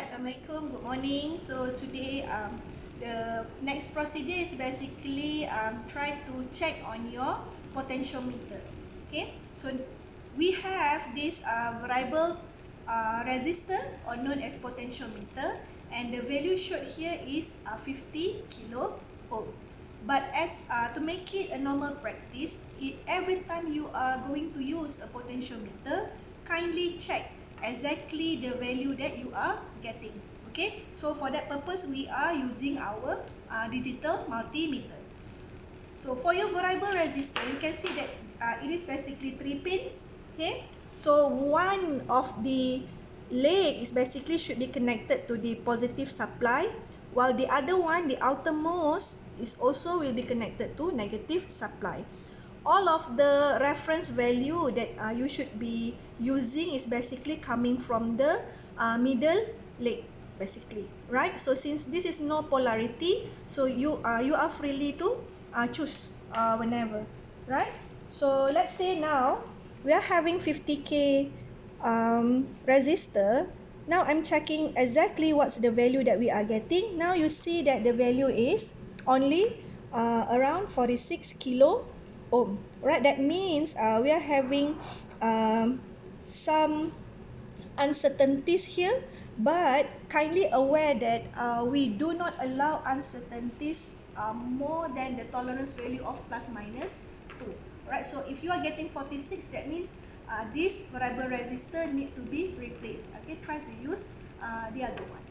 Assalamualaikum. Good morning. So today, um, the next procedure is basically um, try to check on your potentiometer. Okay. So we have this uh, variable uh, resistor or known as potentiometer, and the value showed here is uh, 50 kilo ohm. But as uh, to make it a normal practice, it, every time you are going to use a potentiometer, kindly check exactly the value that you are getting okay? So for that purpose we are using our uh, digital multimeter. So for your variable resistor you can see that uh, it is basically three pins okay? So one of the leg is basically should be connected to the positive supply while the other one the outermost is also will be connected to negative supply all of the reference value that uh, you should be using is basically coming from the uh, middle leg basically right? So since this is no polarity so you uh, you are freely to uh, choose uh, whenever right? So let's say now we are having 50k um, resistor. Now I'm checking exactly what's the value that we are getting. Now you see that the value is only uh, around 46 kilo ohm right? That means uh, we are having um, some uncertainties here but kindly aware that uh, we do not allow uncertainties uh, more than the tolerance value of plus minus 2 right? So if you are getting 46 that means uh, this variable resistor need to be replaced. Okay try to use uh, the other one